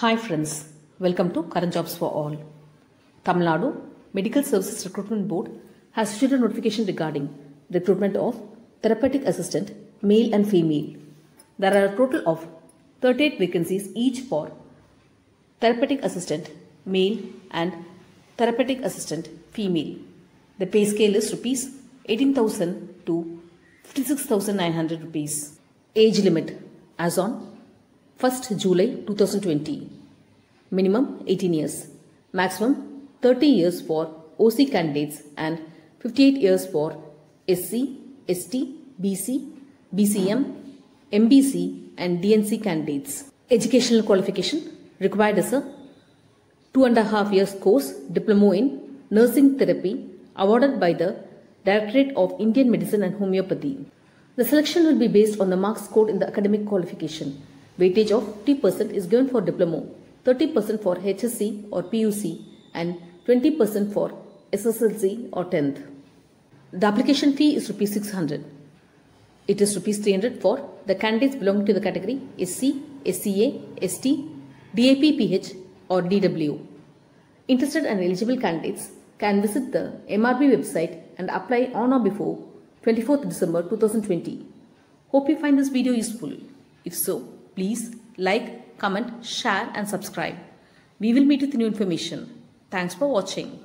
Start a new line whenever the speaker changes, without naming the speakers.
Hi friends, welcome to Current Jobs for All. Tamil Nadu Medical Services Recruitment Board has issued a notification regarding recruitment of therapeutic assistant, male and female. There are a total of 38 vacancies each for therapeutic assistant, male and therapeutic assistant, female. The pay scale is rupees 18,000 to 56,900 rupees. Age limit as on 1st July 2020. Minimum 18 years. Maximum 30 years for OC candidates and 58 years for SC, ST, BC, BCM, MBC and DNC candidates. Educational qualification required is a two and a half years course diploma in nursing therapy awarded by the Directorate of Indian Medicine and Homeopathy. The selection will be based on the marks scored in the academic qualification. Weightage of 50% is given for diploma, 30% for HSC or PUC and 20% for SSLC or 10th. The application fee is rupees 600. It is rupees 300 for the candidates belonging to the category SC, SCA, ST, DAPPH or DW. Interested and eligible candidates can visit the MRB website and apply on or before 24th December 2020. Hope you find this video useful. If so, please like, comment, share and subscribe. We will meet with new information. Thanks for watching.